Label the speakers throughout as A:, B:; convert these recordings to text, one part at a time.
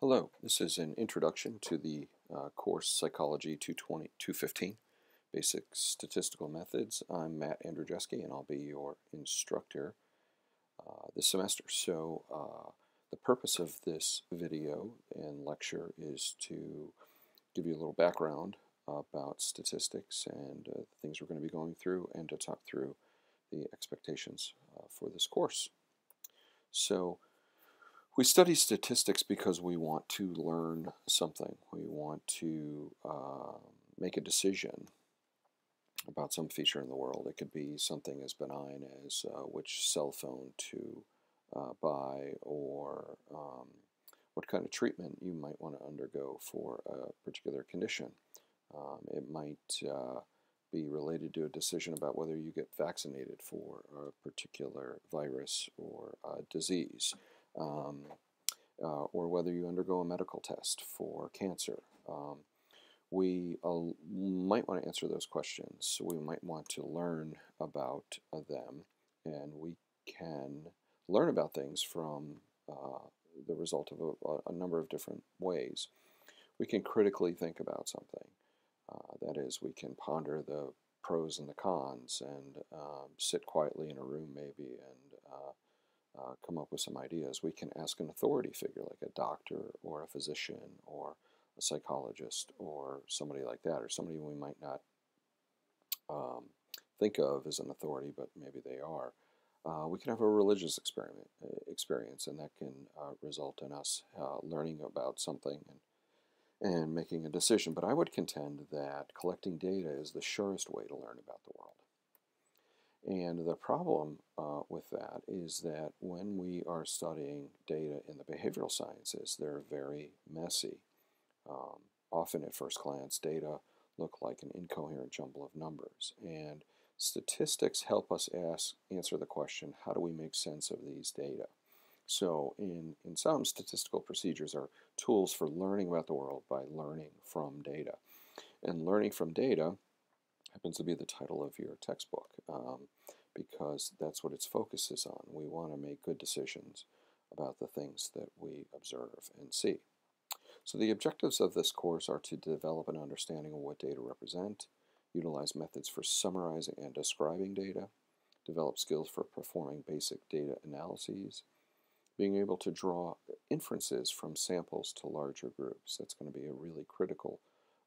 A: Hello, this is an introduction to the uh, course Psychology 220, 215, Basic Statistical Methods. I'm Matt Andrzejewski and I'll be your instructor uh, this semester. So uh, the purpose of this video and lecture is to give you a little background about statistics and uh, things we're going to be going through and to talk through the expectations uh, for this course. So we study statistics because we want to learn something. We want to uh, make a decision about some feature in the world. It could be something as benign as uh, which cell phone to uh, buy or um, what kind of treatment you might want to undergo for a particular condition. Um, it might uh, be related to a decision about whether you get vaccinated for a particular virus or disease um, uh, or whether you undergo a medical test for cancer. Um, we uh, might want to answer those questions. We might want to learn about uh, them, and we can learn about things from uh, the result of a, a, number of different ways. We can critically think about something. Uh, that is, we can ponder the pros and the cons and um, sit quietly in a room maybe and uh, come up with some ideas, we can ask an authority figure like a doctor or a physician or a psychologist or somebody like that, or somebody we might not um, think of as an authority, but maybe they are. Uh, we can have a religious experiment, uh, experience, and that can uh, result in us uh, learning about something and, and making a decision. But I would contend that collecting data is the surest way to learn about the world. And the problem uh, with that is that when we are studying data in the behavioral sciences, they're very messy. Um, often at first glance, data look like an incoherent jumble of numbers. And statistics help us ask, answer the question, how do we make sense of these data? So in, in some, statistical procedures are tools for learning about the world by learning from data. And learning from data happens to be the title of your textbook um, because that's what its focus is on. We want to make good decisions about the things that we observe and see. So the objectives of this course are to develop an understanding of what data represent, utilize methods for summarizing and describing data, develop skills for performing basic data analyses, being able to draw inferences from samples to larger groups. That's going to be a really critical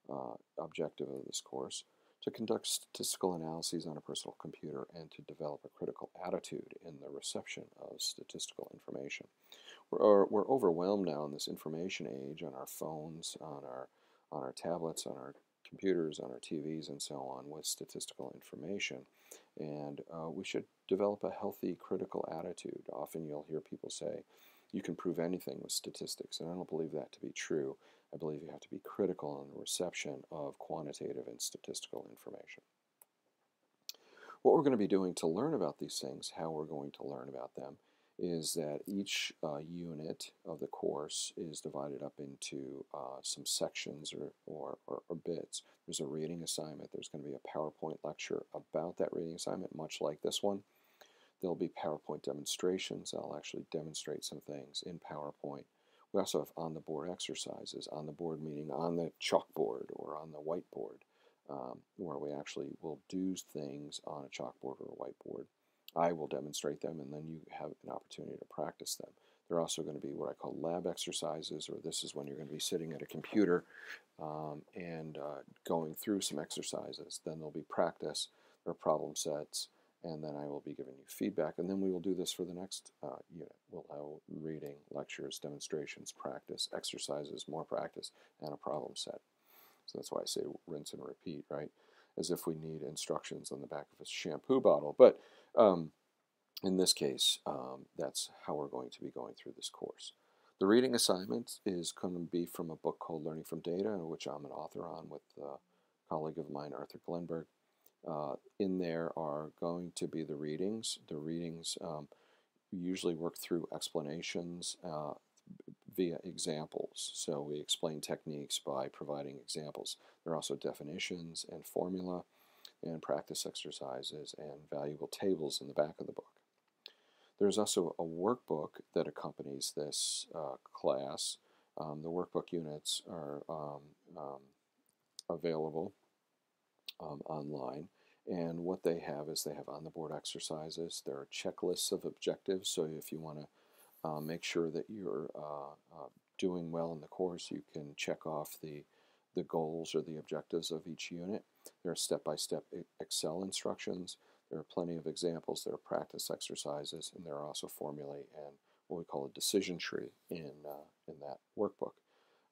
A: uh, objective of this course to conduct statistical analyses on a personal computer and to develop a critical attitude in the reception of statistical information. We're, we're overwhelmed now in this information age on our phones, on our, on our tablets, on our computers, on our TVs, and so on with statistical information. And uh, we should develop a healthy critical attitude. Often you'll hear people say, you can prove anything with statistics, and I don't believe that to be true. I believe you have to be critical in the reception of quantitative and statistical information. What we're going to be doing to learn about these things, how we're going to learn about them, is that each uh, unit of the course is divided up into uh, some sections or, or, or, or, bits. There's a reading assignment. There's going to be a PowerPoint lecture about that reading assignment, much like this one. There'll be PowerPoint demonstrations. I'll actually demonstrate some things in PowerPoint. We also have on the board exercises, on the board meaning on the chalkboard or on the whiteboard, um, where we actually will do things on a chalkboard or a whiteboard. I will demonstrate them and then you have an opportunity to practice them. They're also going to be what I call lab exercises, or this is when you're going to be sitting at a computer um, and uh, going through some exercises. Then there'll be practice, are problem sets, and then I will be giving you feedback, and then we will do this for the next uh, unit. We'll have reading, lectures, demonstrations, practice, exercises, more practice, and a problem set. So that's why I say rinse and repeat, right? As if we need instructions on the back of a shampoo bottle. But um, in this case, um, that's how we're going to be going through this course. The reading assignment is going to be from a book called Learning from Data, which I'm an author on with a colleague of mine, Arthur Glenberg. Uh, in there are going to be the readings. The readings um, usually work through explanations uh, via examples. So we explain techniques by providing examples. There are also definitions and formula and practice exercises and valuable tables in the back of the book. There's also a workbook that accompanies this uh, class. Um, the workbook units are um, um, available um, online. And what they have is they have on the board exercises. There are checklists of objectives. So if you want to uh, make sure that you're uh, uh, doing well in the course, you can check off the, the goals or the objectives of each unit. There are step by step Excel instructions. There are plenty of examples. There are practice exercises, and there are also formulae and what we call a decision tree in, uh, in that workbook.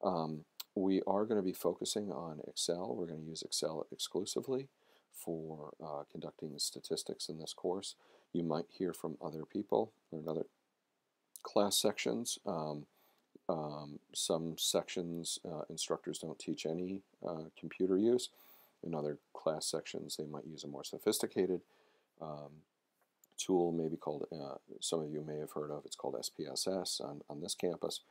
A: Um, we are going to be focusing on Excel. We're going to use Excel exclusively for uh, conducting statistics in this course. You might hear from other people or in other class sections. Um, um, some sections uh, instructors don't teach any uh, computer use. In other class sections, they might use a more sophisticated um, tool, maybe called, uh, some of you may have heard of, it's called SPSS on, on this campus.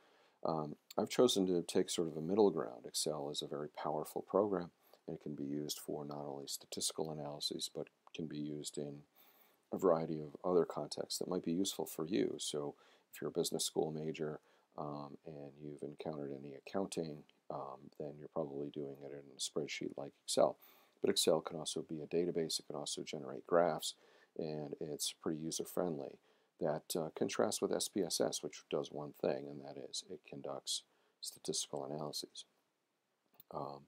A: Um, I've chosen to take sort of a middle ground. Excel is a very powerful program, and it can be used for not only statistical analyses, but can be used in a variety of other contexts that might be useful for you. So if you're a business school major um, and you've encountered any accounting, um, then you're probably doing it in a spreadsheet like Excel. But Excel can also be a database, it can also generate graphs, and it's pretty user friendly. That uh, contrasts with SPSS, which does one thing, and that is it conducts statistical analyses. Um,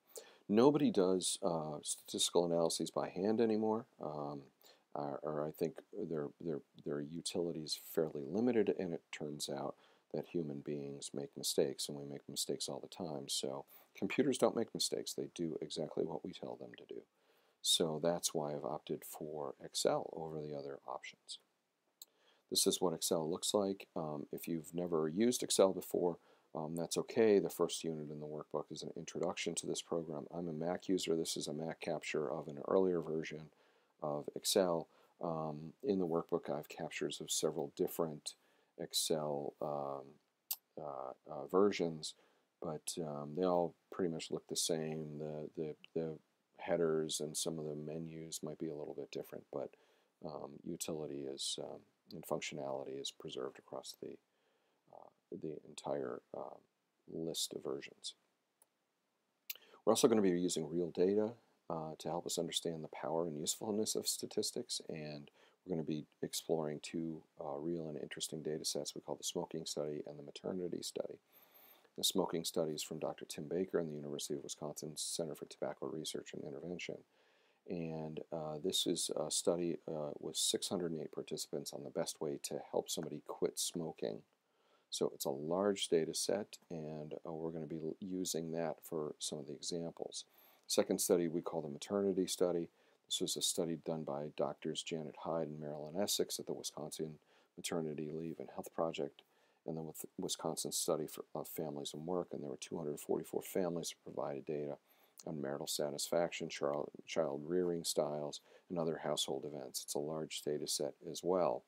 A: nobody does uh, statistical analyses by hand anymore, um, or, or, I think their, their, their utility is fairly limited, and it turns out that human beings make mistakes, and we make mistakes all the time. So computers don't make mistakes. They do exactly what we tell them to do. So that's why I've opted for Excel over the other options. This is what Excel looks like. Um, if you've never used Excel before, um, that's okay. The first unit in the workbook is an introduction to this program. I'm a Mac user. This is a Mac capture of an earlier version of Excel. Um, in the workbook, I have captures of several different Excel um, uh, uh, versions, but um, they all pretty much look the same. The, the, the headers and some of the menus might be a little bit different, but um, utility is and functionality is preserved across the, uh, the entire uh, list of versions. We're also going to be using real data uh, to help us understand the power and usefulness of statistics, and we're going to be exploring two uh, real and interesting data sets we call the smoking study and the maternity study. The smoking study is from Dr. Tim Baker in the University of Wisconsin Center for Tobacco Research and Intervention. And uh, this is a study uh, with 608 participants on the best way to help somebody quit smoking. So it's a large data set, and uh, we're going to be using that for some of the examples. Second study we call the maternity study. This was a study done by doctors Janet Hyde and Marilyn Essex at the Wisconsin Maternity Leave and Health Project and the Wisconsin Study for, of Families and Work, and there were 244 families that provided data marital satisfaction, child, child rearing styles, and other household events. It's a large data set as well.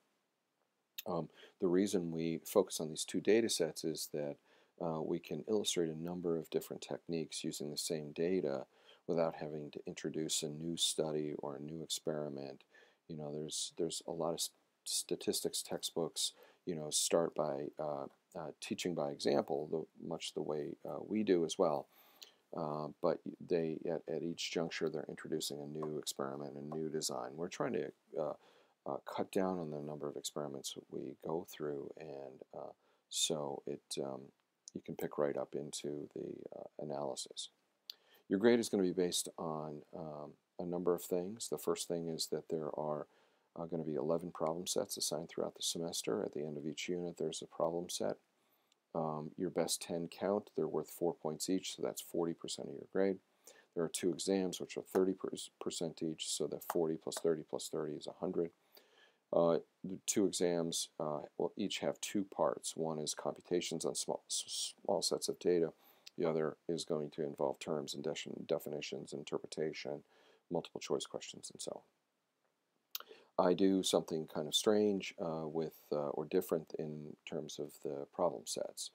A: Um, the reason we focus on these two data sets is that uh, we can illustrate a number of different techniques using the same data without having to introduce a new study or a new experiment. You know, there's there's a lot of st statistics textbooks. You know, start by uh, uh, teaching by example, the, much the way uh, we do as well. Uh, but they at, at, each juncture they're introducing a new experiment, a new design. We're trying to uh, uh, cut down on the number of experiments we go through, and uh, so it um, you can pick right up into the uh, analysis. Your grade is going to be based on um, a number of things. The first thing is that there are going to be 11 problem sets assigned throughout the semester. At the end of each unit, there's a problem set. Um, your best 10 count, they're worth 4 points each, so that's 40% of your grade. There are two exams, which are 30% each, so that 40 plus 30 plus 30 is 100. Uh, the two exams uh, will each have two parts. One is computations on small, small sets of data. The other is going to involve terms and definitions, interpretation, multiple choice questions, and so on. I do something kind of strange uh, with uh, or different in terms of the problem sets.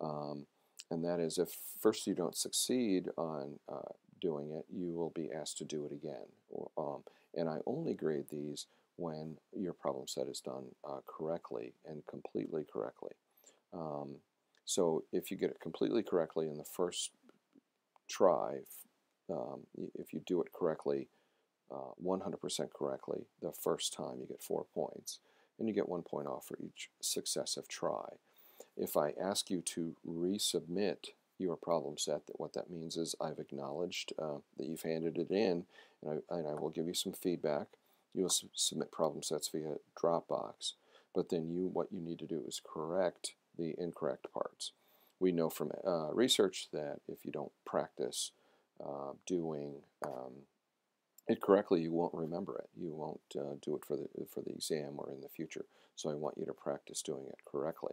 A: Um, and that is if first you don't succeed on uh, doing it, you will be asked to do it again. Um, and I only grade these when your problem set is done uh, correctly and completely correctly. Um, So if you get it completely correctly in the first try, um, if you do it correctly, 100% uh, correctly the first time, you get four points, and you get one point off for each successive try. If I ask you to resubmit your problem set, that what that means is I've acknowledged uh, that you've handed it in, and I, and I will give you some feedback. You will submit problem sets via Dropbox, but then you what you need to do is correct the incorrect parts. We know from uh, research that if you don't practice uh, doing um, it correctly, you won't remember it. You won't uh, do it for the for the exam or in the future. So I want you to practice doing it correctly.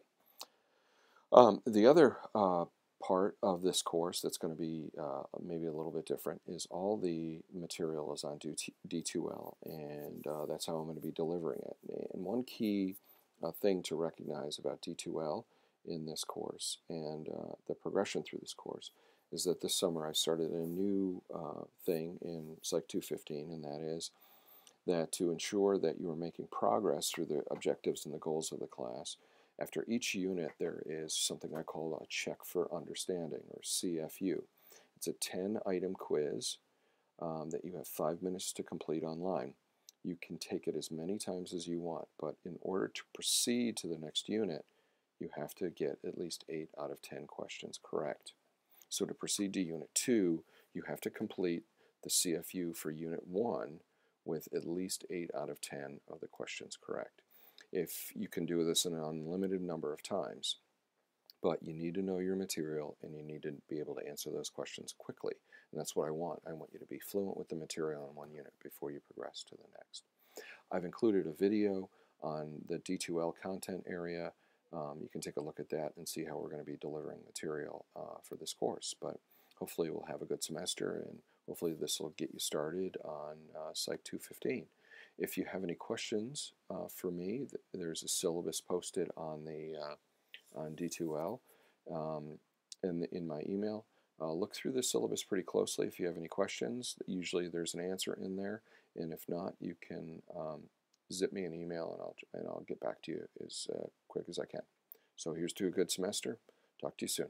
A: Um, the other uh, part of this course that's going to be uh, maybe a little bit different is all the material is on D2L, and uh, that's how I'm going to be delivering it. And one key uh, thing to recognize about D2L in this course and uh, the progression through this course is that this summer I started a new uh, thing in Psych 215, and that is that to ensure that you are making progress through the objectives and the goals of the class, after each unit there is something I call a check for understanding, or CFU. It's a 10-item quiz um, that you have five minutes to complete online. You can take it as many times as you want, but in order to proceed to the next unit, you have to get at least 8 out of 10 questions correct. So to proceed to Unit 2, you have to complete the CFU for Unit 1 with at least 8 out of 10 of the questions correct. If you can do this an unlimited number of times, but you need to know your material and you need to be able to answer those questions quickly. And that's what I want. I want you to be fluent with the material in one unit before you progress to the next. I've included a video on the D2L content area um, you can take a look at that and see how we're going to be delivering material uh, for this course. But hopefully we'll have a good semester and hopefully this will get you started on uh, Psych 215. If you have any questions uh, for me, there's a syllabus posted on the uh, on D2L um, in, in my email. Uh, look through the syllabus pretty closely if you have any questions. Usually there's an answer in there, and if not, you can um, zip me an email and I'll, and I'll get back to you as uh, quick as I can. So here's to a good semester. Talk to you soon.